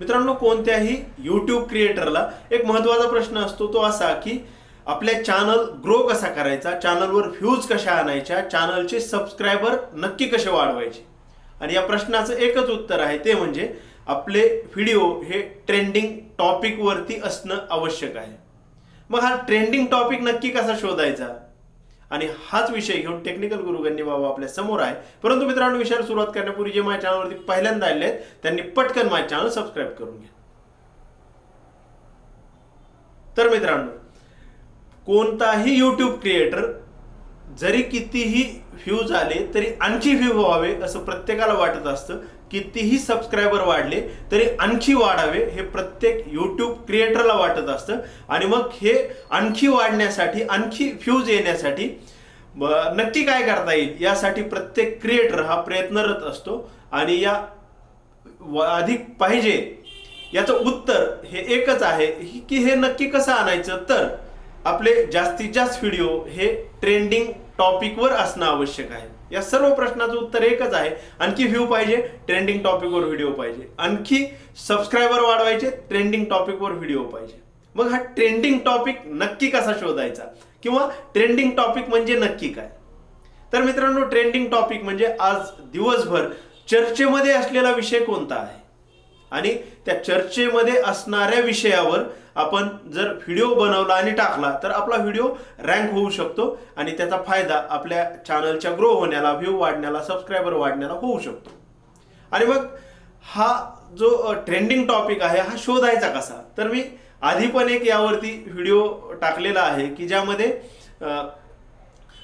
मित्रांनो कोणत्याही यूट्यूब क्रिएटरला एक महत्त्वाचा प्रश्न असतो तो असा की आपल्या चॅनल ग्रो कसा करायचा चॅनलवर व्ह्यूज कशा आणायच्या चॅनलचे सबस्क्रायबर नक्की कसे वाढवायचे? आणि या प्रश्नाचं एकच उत्तर आहे ते म्हणजे आपले व्हिडिओ हे ट्रेंडिंग टॉपिकवरती असणं आवश्यक आहे. मग हा ट्रेंडिंग टॉपिक नक्की कसा शोधायचा? आणि हाच विषय घेऊन टेक्निकल गुरुगांनी बाबा आपल्यासमोर आहे. परंतु मित्रांनो विषयाला सुरुवात करण्यापूर्वी जे माझ्या चॅनलवरती पहिल्यांदा आले आहेत त्यांनी पटकन माझ्या चॅनल सबस्क्राईब करून घ्या. तर मित्रांनो कोणताही यूट्यूब क्रिएटर जरी कितीही व्ह्यूज आले तरी आणखी व्ह्यू व्हावे असं प्रत्येकाला वाटत असतं. कितीही सबस्क्रायबर वाढले तरी आणखी वाढावे हे प्रत्येक यूट्यूब क्रिएटरला वाटत असतं. आणि मग हे आणखी वाढण्यासाठी आणखी फ्यूज येण्यासाठी नक्की काय करता येईल? यासाठी प्रत्येक क्रिएटर हा प्रयत्नरत असतो. आणि या अधिक पाहिजे याचं उत्तर हे एकच आहे की हे नक्की कसं आणायचं? तर आपले जास्तीत जास्त व्हिडिओ हे ट्रेंडिंग टॉपिकवर असणं आवश्यक आहे. या सर्व प्रश्नाचं उत्तर एकच आहे. आणखी व्ह्यू पाहिजे ट्रेंडिंग टॉपिकवर व्हिडिओ पाहिजे. आणखी सबस्क्रायबर वाढवायचे ट्रेंडिंग टॉपिकवर व्हिडिओ पाहिजे. मग हा ट्रेंडिंग टॉपिक नक्की कसा शोधायचा? किंवा ट्रेंडिंग टॉपिक म्हणजे नक्की काय? तर मित्रांनो ट्रेंडिंग टॉपिक म्हणजे आज दिवसभर चर्चेमध्ये असलेला विषय कोणता आहे? आणि त्या चर्चेमध्ये असणाऱ्या विषयावर आपण जर व्हिडिओ बनवला आणि टाकला तर आपला व्हिडिओ रँक होऊ शकतो आणि त्याचा फायदा आपल्या चॅनलच्या ग्रो होण्याला व्ह्यू वाढण्याला सबस्क्रायबर वाढण्याला होऊ शकतो. आणि मग हा जो ट्रेंडिंग टॉपिक आहे हा शोधायचा कसा? तर मी आधी पण एक यावरती व्हिडिओ टाकलेला आहे की ज्यामध्ये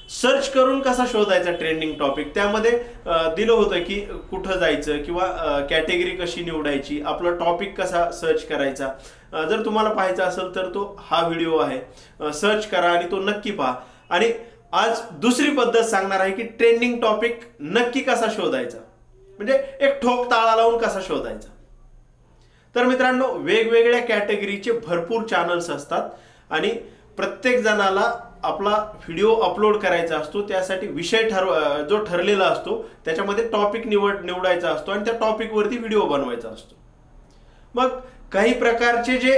सर्च करून कसा शोधायचा ट्रेंडिंग टॉपिक त्यामध्ये दिलं होतं की कुठं जायचं किंवा कॅटेगरी कशी निवडायची आपला टॉपिक कसा सर्च करायचा. जर तुम्हाला पाहायचा असेल तर तो हा व्हिडिओ आहे. सर्च करा आणि तो नक्की पहा. आणि आज दुसरी पद्धत सांगणार आहे की ट्रेंडिंग टॉपिक नक्की कसा शोधायचा. म्हणजे एक ठोक ताळा लावून कसा शोधायचा. तर मित्रांनो वेगवेगळ्या कॅटेगरीचे भरपूर चॅनल्स असतात. आणि प्रत्येक जणाला आपला व्हिडिओ अपलोड करायचा असतो त्यासाठी विषय ठरव जो ठरलेला असतो त्याच्यामध्ये टॉपिक निवड निवडायचा असतो आणि त्या टॉपिकवरती व्हिडिओ बनवायचा असतो. मग काही प्रकारचे जे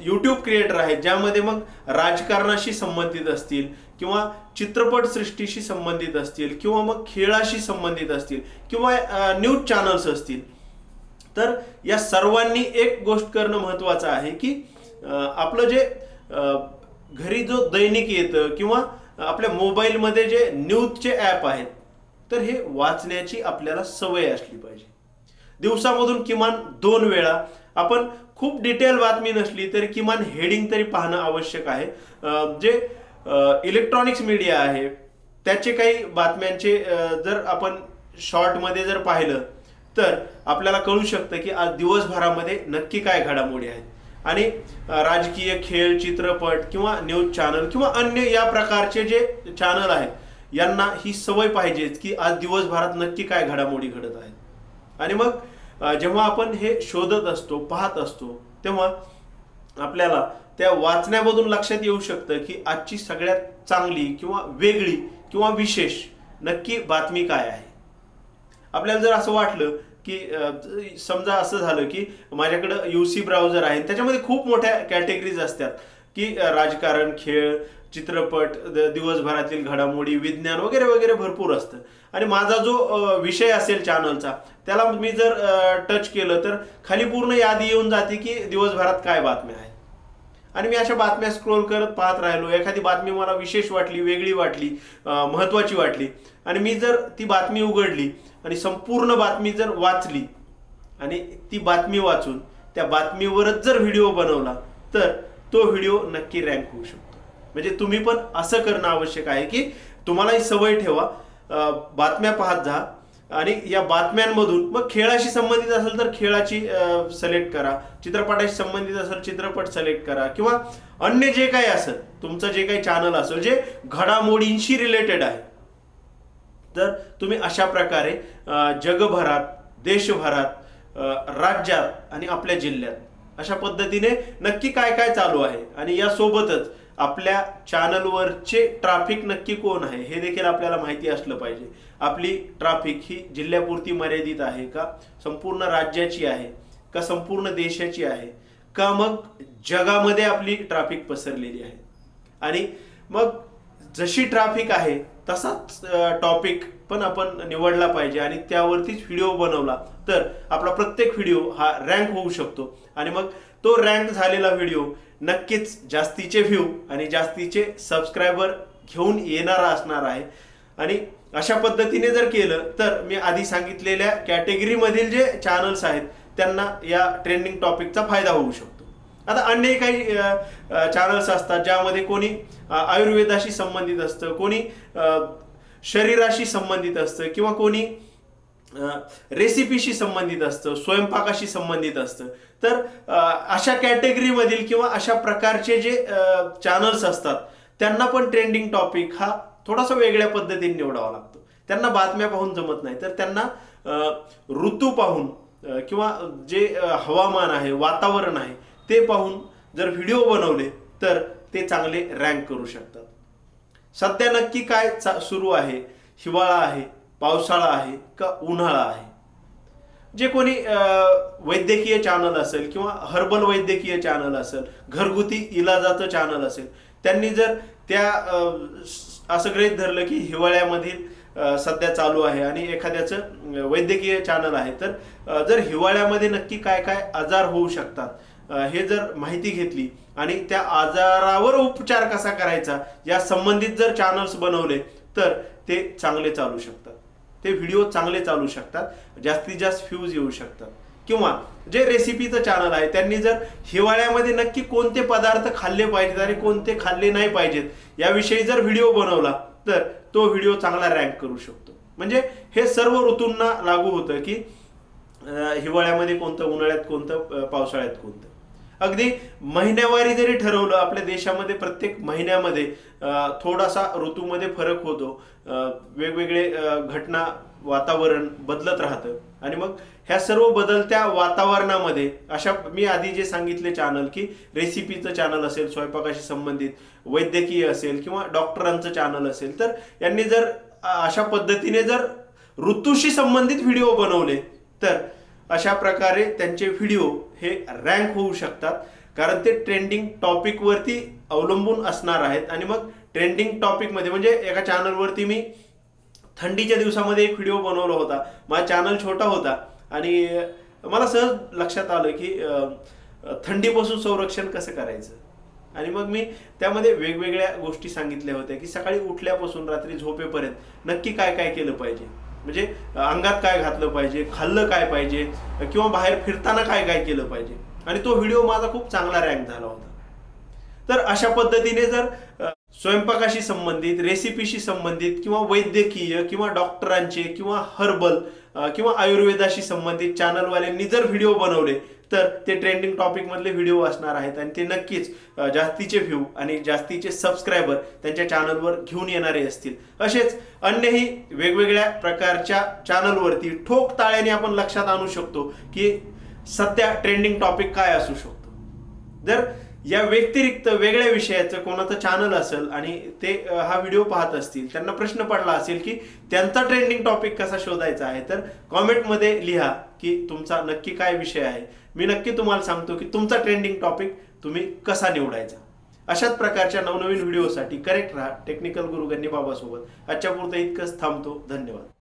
यूट्यूब क्रिएटर आहेत ज्यामध्ये मग राजकारणाशी संबंधित असतील किंवा चित्रपट सृष्टीशी संबंधित असतील किंवा मग खेळाशी संबंधित असतील किंवा न्यूज चॅनल्स असतील तर या सर्वांनी एक गोष्ट करणं महत्त्वाचं आहे की आपलं जे घरी जो दैनिक येतं किंवा आपल्या मोबाईलमध्ये जे न्यूजचे ॲप आहेत तर हे वाचण्याची आपल्याला सवय असली पाहिजे. दिवसामधून किमान दोन वेळा आपण खूप डिटेल बातमी नसली तरी किमान हेडिंग तरी पाहणं आवश्यक आहे. जे इलेक्ट्रॉनिक्स मीडिया आहे त्याचे काही बातम्यांचे जर आपण शॉर्टमध्ये जर पाहिलं तर आपल्याला कळू शकतं की आज दिवसभरामध्ये नक्की काय घडामोडी आहेत. आणि राजकीय खेळ चित्रपट किंवा न्यूज चॅनल किंवा अन्य या प्रकारचे जे चॅनल आहेत यांना ही सवय पाहिजेच की आज दिवसभरात नक्की काय घडामोडी घडत आहेत. आणि मग जेव्हा आपण हे शोधत असतो पाहत असतो तेव्हा आपल्याला त्या वाचण्यामधून लक्षात येऊ शकतं की आजची सगळ्यात चांगली किंवा वेगळी किंवा विशेष नक्की बातमी काय आहे. आपल्याला जर असं वाटलं की समजा असं झालं की माझ्याकडं यू सी ब्राउझर आहे त्याच्यामध्ये खूप मोठ्या कॅटेगरीज असतात की राजकारण खेळ चित्रपट दिवसभरातील घडामोडी विज्ञान वगैरे वगैरे भरपूर असतं. आणि माझा जो विषय असेल चॅनलचा त्याला मी जर टच केलं तर खाली पूर्ण यादी येऊन जाते की दिवसभरात काय बातम्या आहेत. आणि मी अशा बातम्या स्क्रोल करत पाहत राहिलो. एखादी बातमी मला विशेष वाटली वेगळी वाटली महत्वाची वाटली आणि मी जर ती बातमी उघडली आणि संपूर्ण बातमी जर वाचली आणि ती बातमी वाचून त्या बातमीवरच जर व्हिडिओ बनवला तर तो व्हिडिओ नक्की रँक होऊ शकतो. म्हणजे तुम्ही पण असं करणं आवश्यक आहे की तुम्हाला ही सवय ठेवा बातम्या पाहत जा आणि या बातम्यांमधून मग खेळाशी संबंधित असेल तर खेळाची सिलेक्ट करा चित्रपटाशी संबंधित असेल चित्रपट सिलेक्ट करा किंवा अन्य जे काही असेल तुमचं जे काही चॅनल असेल जे घडामोडींशी रिलेटेड आहे तर तुम्ही अशा प्रकारे जगभरात देशभरात राज्यात आणि आपल्या जिल्ह्यात अशा पद्धतीने नक्की काय काय चालू आहे आणि यासोबतच आपल्या चॅनलवरचे ट्रॅफिक नक्की कोण आहे हे देखील आपल्याला माहिती असलं पाहिजे. आपली ट्रॅफिक ही जिल्ह्यापुरती मर्यादित आहे का? संपूर्ण राज्याची आहे का? संपूर्ण देशाची आहे का? मग जगामध्ये आपली ट्रॅफिक पसरलेली आहे. आणि मग जशी ट्रॅफिक आहे तसाच टॉपिक पण आपण निवडला पाहिजे आणि त्यावरतीच व्हिडिओ बनवला. तर आपला प्रत्येक व्हिडिओ हा रँक होऊ शकतो. आणि मग तो रँक झालेला व्हिडिओ नक्कीच जास्तीचे व्ह्यू आणि जास्तीचे सबस्क्रायबर घेऊन येणारा असणार आहे. आणि अशा पद्धतीने जर केलं तर मी आधी सांगितलेल्या कॅटेगरीमधील जे चॅनल्स आहेत त्यांना या ट्रेंडिंग टॉपिकचा फायदा होऊ शकतो. आता अन्य काही चॅनल्स असतात ज्यामध्ये कोणी आयुर्वेदाशी संबंधित असतं कोणी शरीराशी संबंधित असतं किंवा कोणी रेसिपीशी संबंधित असतं स्वयंपाकाशी संबंधित असतं. तर अशा कॅटेगरीमधील किंवा अशा प्रकारचे जे चॅनल्स असतात त्यांना पण ट्रेंडिंग टॉपिक हा थोडासा वेगळ्या पद्धतीने निवडावा लागतो. त्यांना बातम्या पाहून जमत नाही. तर त्यांना ऋतू पाहून किंवा जे हवामान आहे वातावरण आहे ते पाहून जर व्हिडिओ बनवले तर ते चांगले रँक करू शकतात. सध्या नक्की काय चा- सुरू आहे? हिवाळा आहे पावसाळा आहे का उन्हाळा आहे? जे कोणी वैद्यकीय चॅनल असेल किंवा हर्बल वैद्यकीय चॅनल असेल घरगुती इलाजाचं चॅनल असेल त्यांनी जर त्या असं गृहित धरलं की हिवाळ्यामधील सध्या चालू आहे आणि एखाद्याचं वैद्यकीय चॅनल आहे तर जर हिवाळ्यामध्ये नक्की काय काय आजार होऊ शकतात हे जर माहिती घेतली आणि त्या आजारावर उपचार कसा करायचा या संबंधित जर चॅनल्स बनवले तर ते चांगले चालू शकतात. ते व्हिडिओ चांगले चालू शकतात. जास्तीत जास्त फ्यूज येऊ शकतात. किंवा जे रेसिपीचं चॅनल आहे त्यांनी जर हिवाळ्यामध्ये नक्की कोणते पदार्थ खाल्ले पाहिजेत आणि कोणते खाल्ले नाही पाहिजेत याविषयी जर व्हिडिओ बनवला तर तो व्हिडिओ चांगला रँक करू शकतो. म्हणजे हे सर्व ऋतूंना लागू होतं की हिवाळ्यामध्ये कोणतं उन्हाळ्यात कोणतं पावसाळ्यात कोणतं. अगदी महिन्यावारी जरी ठरवलं आपल्या देशामध्ये प्रत्येक महिन्यामध्ये थोडासा ऋतूमध्ये फरक होतो. वेगवेगळे घटना वातावरण बदलत राहतं. आणि मग ह्या सर्व बदलत्या वातावरणामध्ये अशा मी आधी जे सांगितले चॅनल की रेसिपीचं चॅनल असेल स्वयंपाकाशी संबंधित वैद्यकीय असेल किंवा डॉक्टरांचं चॅनल असेल तर यांनी जर अशा पद्धतीने जर ऋतूशी संबंधित व्हिडिओ बनवले तर अशा प्रकारे त्यांचे व्हिडिओ हे रँक होऊ शकतात. कारण ते ट्रेंडिंग टॉपिकवरती अवलंबून असणार आहेत. आणि मग ट्रेंडिंग टॉपिकमध्ये म्हणजे एका चॅनलवरती मी थंडीच्या दिवसामध्ये एक व्हिडिओ बनवला होता. माझा चॅनल छोटा होता. आणि मला सहज लक्षात आलं की थंडीपासून संरक्षण कसं करायचं? आणि मग मी त्यामध्ये वेगवेगळ्या गोष्टी सांगितल्या होत्या की सकाळी उठल्यापासून रात्री झोपेपर्यंत नक्की काय काय केलं पाहिजे? म्हणजे अंगात काय घातलं पाहिजे खाल्लं काय पाहिजे किंवा बाहेर फिरताना काय काय केलं पाहिजे. आणि तो व्हिडिओ माझा खूप चांगला रँक झाला होता. तर अशा पद्धतीने जर स्वयंपाकाशी संबंधित रेसिपीशी संबंधित किंवा वैद्यकीय किंवा डॉक्टरांचे किंवा हर्बल किंवा आयुर्वेदाशी संबंधित चॅनलवाल्यांनी जर व्हिडिओ बनवले तर ते ट्रेंडिंग टॉपिकमधले व्हिडिओ असणार आहेत आणि ते नक्कीच जास्तीचे व्ह्यू आणि जास्तीचे सबस्क्रायबर त्यांच्या चॅनलवर घेऊन येणारे असतील. असेच अन्यही वेगवेगळ्या प्रकारच्या चॅनलवरती ठोक ताळ्याने आपण लक्षात आणू शकतो की सध्या ट्रेंडिंग टॉपिक काय असू शकतो. जर या व्यतिरिक्त वेगळ्या विषयाचं कोणाचं चॅनल असेल आणि ते हा व्हिडिओ पाहत असतील त्यांना प्रश्न पडला असेल की त्यांचा ट्रेंडिंग टॉपिक कसा शोधायचा आहे तर कॉमेंटमध्ये लिहा की तुमचा नक्की काय विषय आहे. मी नक्की तुम्हाला सांगतो की तुमचा ट्रेंडिंग टॉपिक तुम्ही कसा निवडायचा. अशाच प्रकारच्या नवनवीन व्हिडिओसाठी करेक्ट राहा टेक्निकल गुरु गन्नी बाबासोबत. आजच्या पुरतं इतकंच थांबतो. धन्यवाद.